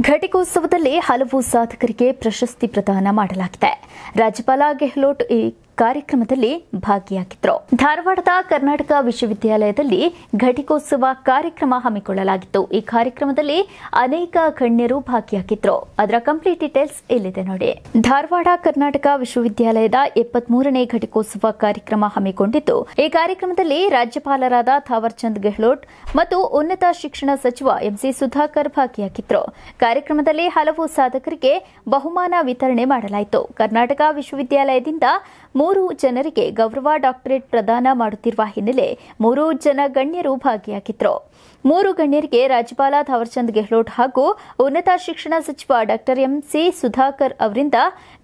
ಘಟಿಕೋತ್ಸವದಲ್ಲಿ ಹಲವು ಸಾಧಕರಿಗೆ ಪ್ರಶಸ್ತಿ ಪ್ರದಾನ ಮಾಡಲಾಗಿದೆ. ರಾಜ್ಯಪಾಲ ಗೆಹ್ಲೋಟ್ ಈ ಕಾರ್ಯಕ್ರಮದಲ್ಲಿ ಭಾಗಿಯಾಗಿದ್ದರು ಧಾರವಾಡದ ಕರ್ನಾಟಕ ವಿಶ್ವವಿದ್ಯಾಲಯದಲ್ಲಿ ಘಟಿಕೋತ್ಸವ ಕಾರ್ಯಕ್ರಮ ಹಮ್ಮಿಕೊಳ್ಳಲಾಗಿತ್ತು. ಈ ಕಾರ್ಯಕ್ರಮದಲ್ಲಿ ಅನೇಕ ಗಣ್ಯರು ಭಾಗಿಯಾಗಿದ್ದರು ಅದರ ಕಂಪ್ಲೀಟ್ ಡೀಟೇಲ್ಸ್ ಇಲ್ಲಿದೆ ನೋಡಿ. ಧಾರವಾಡ ಕರ್ನಾಟಕ ವಿಶ್ವವಿದ್ಯಾಲಯದ ಎಪ್ಪತ್ಮೂರನೇ ಘಟಿಕೋತ್ಸವ ಕಾರ್ಯಕ್ರಮ ಹಮ್ಮಿಕೊಂಡಿದ್ದು, ಈ ಕಾರ್ಯಕ್ರಮದಲ್ಲಿ ರಾಜ್ಯಪಾಲರಾದ ಥಾವರ್ಚಂದ್ ಗೆಹ್ಲೋಟ್ ಮತ್ತು ಉನ್ನತ ಶಿಕ್ಷಣ ಸಚಿವ ಎಂಸಿ ಸುಧಾಕರ್ ಭಾಗಿಯಾಗಿದ್ದರು ಕಾರ್ಯಕ್ರಮದಲ್ಲಿ ಹಲವು ಸಾಧಕರಿಗೆ ಬಹುಮಾನ ವಿತರಣೆ ಮಾಡಲಾಯಿತು. ಕರ್ನಾಟಕ ವಿಶ್ವವಿದ್ಯಾಲಯದಿಂದ ಮೂರು ಜನರಿಗೆ ಗೌರವ ಡಾಕ್ಟರೇಟ್ ಪ್ರದಾನ ಮಾಡುತ್ತಿರುವ ಹಿನ್ನೆಲೆ ಮೂರು ಜನ ಗಣ್ಯರು ಭಾಗಿಯಾಗಿದ್ದರು ಮೂರು ಗಣ್ಯರಿಗೆ ರಾಜ್ಯಪಾಲ ಥಾವರ್ಚಂದ್ ಗೆಹ್ಲೋಟ್ ಹಾಗೂ ಉನ್ನತ ಶಿಕ್ಷಣ ಸಚಿವ ಡಾಕ್ಟರ್ ಎಂಸಿ ಸುಧಾಕರ್ ಅವರಿಂದ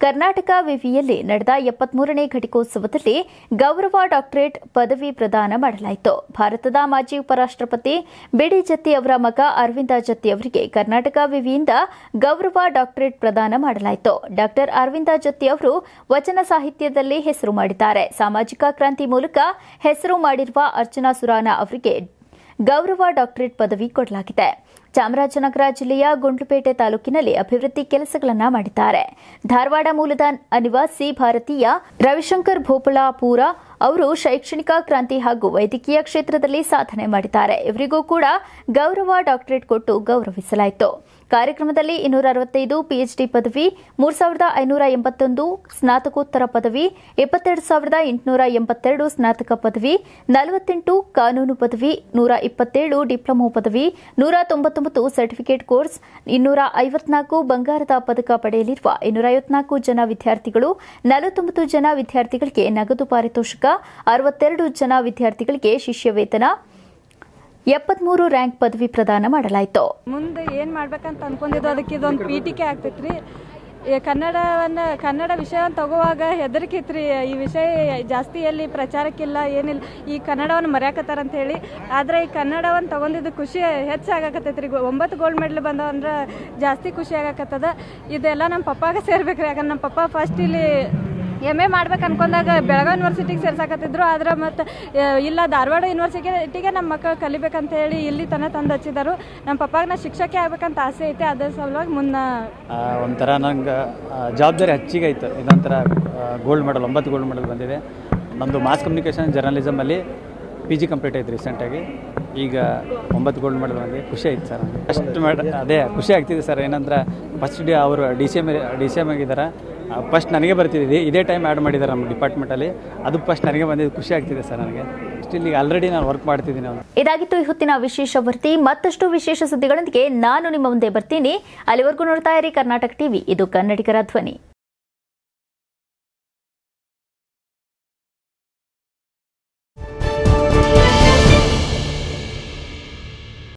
ಕರ್ನಾಟಕ ವಿವಿಯಲ್ಲಿ ನಡೆದ ಎಪ್ಪತ್ಮೂರನೇ ಘಟಿಕೋತ್ಸವದಲ್ಲಿ ಗೌರವ ಡಾಕ್ಟರೇಟ್ ಪದವಿ ಪ್ರದಾನ ಮಾಡಲಾಯಿತು. ಭಾರತದ ಮಾಜಿ ಉಪರಾಷ್ಟಪತಿ ಬಿಡಿ ಜತ್ತಿ ಅವರ ಮಗ ಅರವಿಂದ ಜತ್ತಿ ಅವರಿಗೆ ಕರ್ನಾಟಕ ವಿವಿಯಿಂದ ಗೌರವ ಡಾಕ್ಟರೇಟ್ ಪ್ರದಾನ ಮಾಡಲಾಯಿತು. ಡಾಕ್ಟರ್ ಅರವಿಂದ ಜತ್ತಿ ಅವರು ವಚನ ಸಾಹಿತ್ಯದಲ್ಲಿ ಹೆಸರು ಮಾಡಿದ್ದಾರೆ. ಸಾಮಾಜಿಕ ಕ್ರಾಂತಿ ಮೂಲಕ ಹೆಸರು ಮಾಡಿರುವ ಅರ್ಚನಾ ಸುರಾನ ಅವರಿಗೆ ಗೌರವ ಡಾಕ್ಟರೇಟ್ ಪದವಿ ಕೊಡಲಾಗಿದೆ. ಚಾಮರಾಜನಗರ ಜಿಲ್ಲೆಯ ಗುಂಡ್ಲುಪೇಟೆ ತಾಲೂಕಿನಲ್ಲಿ ಅಭಿವೃದ್ಧಿ ಕೆಲಸಗಳನ್ನು ಮಾಡಿದ್ದಾರೆ. ಧಾರವಾಡ ಮೂಲದ ಅನಿವಾಸಿ ಭಾರತೀಯ ರವಿಶಂಕರ್ ಭೋಪಳಾಪುರ ಅವರು ಶೈಕ್ಷಣಿಕ ಕ್ರಾಂತಿ ಹಾಗೂ ವೈದ್ಯಕೀಯ ಕ್ಷೇತ್ರದಲ್ಲಿ ಸಾಧನೆ ಮಾಡಿದ್ದಾರೆ. ಇವರಿಗೂ ಕೂಡ ಗೌರವ ಡಾಕ್ಟರೇಟ್ ಕೊಟ್ಟು ಗೌರವಿಸಲಾಯಿತು. ಕಾರ್ಯಕ್ರಮದಲ್ಲಿ ಇನ್ನೂರ ಅರವತ್ತೈದು ಪಿಎಚ್ಡಿ ಪದವಿ, ಮೂರು ಸಾವಿರದ ಐನೂರ ಎಂಬತ್ತೊಂದು ಸ್ನಾತಕೋತ್ತರ ಪದವಿ, ಎಪ್ಪತ್ತೆರಡು ಸಾವಿರದ ಎಂಟುನೂರ ಎಂಬತ್ತೆರಡು ಸ್ನಾತಕ ಪದವಿ, ನಲವತ್ತೆಂಟು ಕಾನೂನು ಪದವಿ, ನೂರ ಇಪ್ಪತ್ತೇಳು ಡಿಪ್ಲೊಮೊ ಪದವಿ, ನೂರ ತೊಂಬತ್ತೊಂಬತ್ತು ಸರ್ಟಿಫಿಕೇಟ್ ಕೋರ್ಸ್, ಇನ್ನೂರ ಐವತ್ನಾಲ್ಕು ಬಂಗಾರದ ಪದಕ ಪಡೆಯಲಿರುವ ಇನ್ನೂರ ಐವತ್ನಾಲ್ಕು ಜನ ವಿದ್ಯಾರ್ಥಿಗಳು, ನಲವತ್ತೊಂಬತ್ತು ಜನ ವಿದ್ಯಾರ್ಥಿಗಳಿಗೆ ನಗದು ಪಾರಿತೋಷಕ, ಅರವತ್ತೆರಡು ಜನ ವಿದ್ಯಾರ್ಥಿಗಳಿಗೆ ಶಿಷ್ಯ ವೇತನ ಎಪ್ಪತ್ಮೂರು ರ್ಯಾಂಕ್ ಪದವಿ ಪ್ರದಾನ ಮಾಡಲಾಯಿತು. ಮುಂದೆ ಏನು ಮಾಡ್ಬೇಕಂತ ಅನ್ಕೊಂಡಿದ್ದು ಅದಕ್ಕೆ ಇದೊಂದು ಪೀಠಿಕೆ ಆಗ್ತೈತ್ರಿ. ಕನ್ನಡವನ್ನ, ಕನ್ನಡ ವಿಷಯವನ್ನು ತಗೋವಾಗ ಹೆದರಿಕೆ ಇತ್ರಿ ಈ ವಿಷಯ ಜಾಸ್ತಿ ಎಲ್ಲಿ ಪ್ರಚಾರಕ್ಕಿಲ್ಲ, ಏನಿಲ್ಲ. ಈ ಕನ್ನಡವನ್ನು ಮರ್ಯಾಕತ್ತಾರ ಅಂತ ಹೇಳಿ. ಆದ್ರೆ ಈ ಕನ್ನಡವನ್ನು ತಗೊಂಡಿದ್ದು ಖುಷಿ ಹೆಚ್ಚಾಗಕತ್ತೈತ್ರಿ. ಒಂಬತ್ತು ಗೋಲ್ಡ್ ಮೆಡಲ್ ಬಂದವಂದ್ರೆ ಜಾಸ್ತಿ ಖುಷಿ ಆಗಕತ್ತದ. ಇದೆಲ್ಲ ನಮ್ಮ ಪಪ್ಪಾಗ ಸೇರ್ಬೇಕ್ರಿ. ಯಾಕಂದ್ರೆ ನಮ್ಮ ಪಪ್ಪ ಫಸ್ಟ್ ಇಲ್ಲಿ ಎಂ ಎ ಮಾಡ್ಬೇಕು ಅನ್ಕೊಂಡಾಗ ಬೆಳಗಾವಿ ಯೂನಿವರ್ಸಿಟಿಗೆ ಸೇರ್ಸಾಕತ್ತಿದ್ರು. ಆದ್ರೆ ಮತ್ತು ಇಲ್ಲ, ಧಾರವಾಡ ಯೂನಿವರ್ಸಿಟಿಗೆ ನಮ್ಮ ಮಕ್ಕಳು ಕಲಿಬೇಕಂತ ಹೇಳಿ ಇಲ್ಲಿ ತನ ತಂದು ಹಚ್ಚಿದರು. ನಮ್ಮ ಪಪ್ಪಾಗ ನಾ ಶಿಕ್ಷಕಿ ಆಗ್ಬೇಕಂತ ಆಸೆ ಐತೆ, ಅದ್ರ ಸಲುವಾಗಿ ಮುನ್ನ ಒಂಥರ ನಂಗೆ ಜವಾಬ್ದಾರಿ ಹೆಚ್ಚಿಗೆ ಆಯ್ತು ಇದೊಂಥರ ಗೋಲ್ಡ್ ಮೆಡಲ್ ಒಂಬತ್ತು ಗೋಲ್ಡ್ ಮೆಡಲ್ ಬಂದಿದೆ. ನಮ್ಮದು ಮಾಸ್ ಕಮ್ಯುನಿಕೇಷನ್ ಜರ್ನಲಿಸಮಲ್ಲಿ ಪಿ ಜಿ ಕಂಪ್ಲೀಟ್ ಆಯ್ತು ರೀಸೆಂಟಾಗಿ ಈಗ ಒಂಬತ್ತು ಗೋಲ್ಡ್ ಮೆಡಲ್ ಬಂದಿದೆ. ಖುಷಿ ಆಯ್ತು ಸರ್ ಫಸ್ಟ್ ಮೆಡಲ್ ಅದೇ, ಖುಷಿ ಆಗ್ತಿದೆ ಸರ್. ಏನಂದ್ರೆ ಫಸ್ಟ್ ಡೇ ಅವರು D C M D C M ಆಗಿದ್ದಾರೆ ಫಸ್ಟ್ ನನಗೆ ಬರ್ತಿದ್ದೀವಿ ಇದೇ ಟೈಮ್ ಆ್ಯಡ್ ಮಾಡಿದ್ದಾರೆ ನಮ್ಮ ಡಿಪಾರ್ಟ್ಮೆಂಟಲ್ಲಿ ಅದು ಫಸ್ಟ್ ನನಗೆ ಬಂದಿದ್ದು, ಖುಷಿ ಆಗ್ತಿದೆ ಸರ್ ನನಗೆ. ಸ್ಟಿಲ್ ಈಗ ಆಲ್ರೆಡಿ ನಾನು ವರ್ಕ್ ಮಾಡ್ತಿದ್ದೀನಿ ಅವನು. ಇದಾಗಿತ್ತು ಈ ಹೊತ್ತಿನ ವಿಶೇಷ ಭರ್ತಿ. ಮತ್ತಷ್ಟು ವಿಶೇಷ ಸುದ್ದಿಗಳೊಂದಿಗೆ ನಾನು ನಿಮ್ಮ ಮುಂದೆ ಬರ್ತೀನಿ. ಅಲ್ಲಿವರೆಗೂ ನೋಡ್ತಾ ಇರಿ ಕರ್ನಾಟಕ ಟಿವಿ ಇದು ಕನ್ನಡಿಗರ ಧ್ವನಿ.